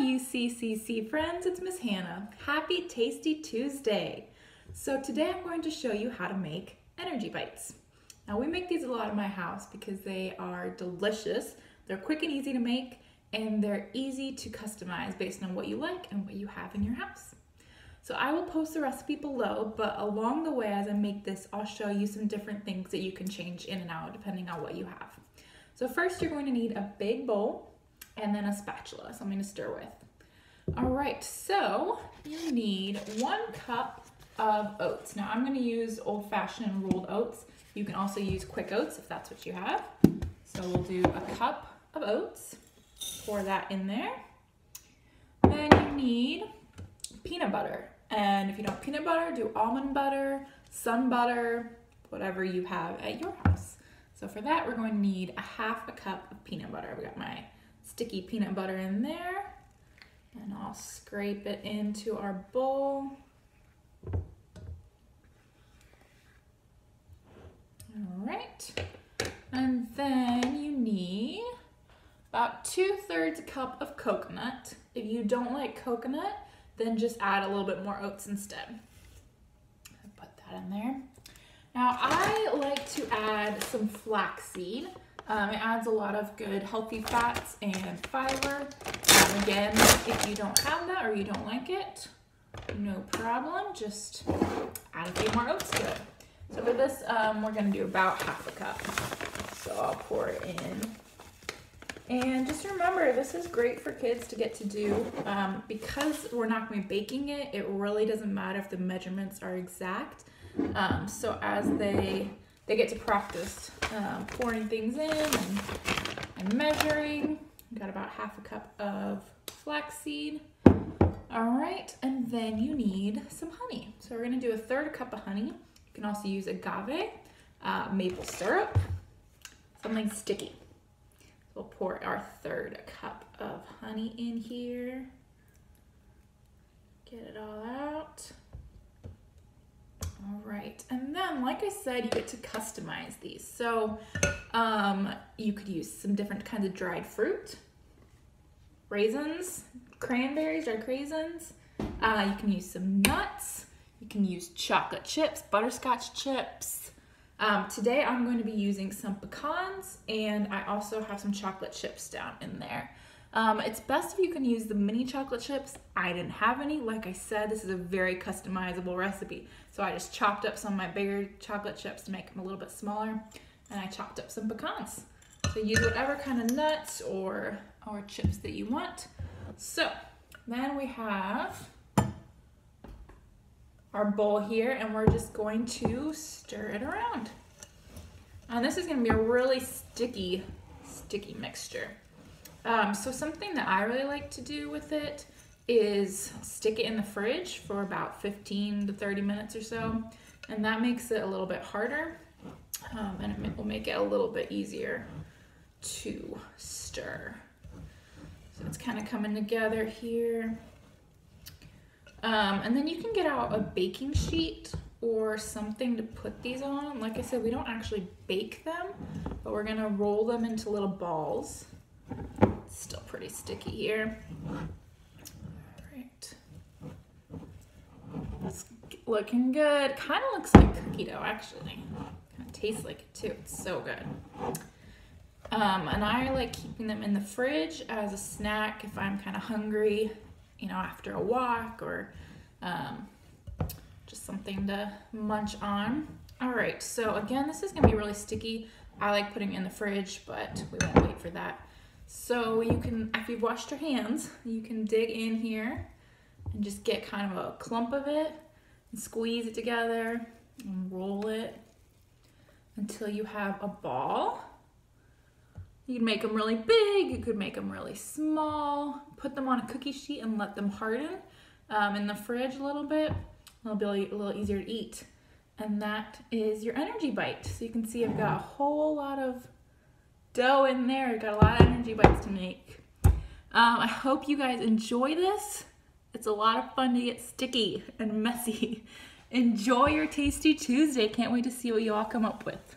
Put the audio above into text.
UCCC friends, it's Miss Hannah. Happy Tasty Tuesday. So today I'm going to show you how to make energy bites. Now we make these a lot in my house because they are delicious, they're quick and easy to make, and they're easy to customize based on what you like and what you have in your house. So I will post the recipe below, but along the way as I make this, I'll show you some different things that you can change in and out depending on what you have. So first you're going to need a big bowl and then a spatula, something to stir with. All right, so you need one cup of oats. Now I'm gonna use old-fashioned rolled oats. You can also use quick oats if that's what you have. So we'll do a cup of oats, pour that in there. Then you need peanut butter. And if you don't have peanut butter, do almond butter, sun butter, whatever you have at your house. So for that, we're going to need a half a cup of peanut butter. We got my sticky peanut butter in there. And I'll scrape it into our bowl. All right. And then you need about two thirds a cup of coconut. If you don't like coconut, then just add a little bit more oats instead. Put that in there. Now I like to add some flaxseed. Um, it adds a lot of good healthy fats and fiber. Um, again, if you don't have that or you don't like it, no problem. Just add a few more oats to it. So for this, um, we're gonna do about half a cup. So I'll pour it in. And just remember, this is great for kids to get to do. Um, because we're not gonna be baking it, it really doesn't matter if the measurements are exact. Um, so as they they get to practice um, pouring things in and, and measuring. Got about half a cup of flaxseed. All right, and then you need some honey. So we're gonna do a third cup of honey. You can also use agave, uh, maple syrup, something sticky. So we'll pour our third cup of honey in here. Get it all out. All right, like I said, you get to customize these. So um, you could use some different kinds of dried fruit, raisins, cranberries or craisins. Uh, you can use some nuts. You can use chocolate chips, butterscotch chips. Um, today I'm going to be using some pecans and I also have some chocolate chips down in there. Um, it's best if you can use the mini chocolate chips. I didn't have any. Like I said, this is a very customizable recipe. So I just chopped up some of my bigger chocolate chips to make them a little bit smaller. And I chopped up some pecans. So use whatever kind of nuts or, or chips that you want. So then we have our bowl here and we're just going to stir it around. And this is gonna be a really sticky, sticky mixture. Um, so something that I really like to do with it is stick it in the fridge for about 15 to 30 minutes or so. And that makes it a little bit harder um, and it will make it a little bit easier to stir. So it's kind of coming together here. Um, and then you can get out a baking sheet or something to put these on. Like I said, we don't actually bake them, but we're gonna roll them into little balls. Still pretty sticky here. All right. It's looking good. Kind of looks like cookie dough, actually. Kind of tastes like it too. It's so good. Um, and I like keeping them in the fridge as a snack if I'm kind of hungry, you know, after a walk or um, just something to munch on. All right, so again, this is gonna be really sticky. I like putting in the fridge, but we won't wait for that. So you can, if you've washed your hands, you can dig in here and just get kind of a clump of it and squeeze it together and roll it until you have a ball. You can make them really big, you could make them really small, put them on a cookie sheet and let them harden um, in the fridge a little bit. It'll be a little easier to eat. And that is your energy bite. So you can see I've got a whole lot of dough in there. Got a lot of energy bites to make. Um, I hope you guys enjoy this. It's a lot of fun to get sticky and messy. Enjoy your Tasty Tuesday. Can't wait to see what you all come up with.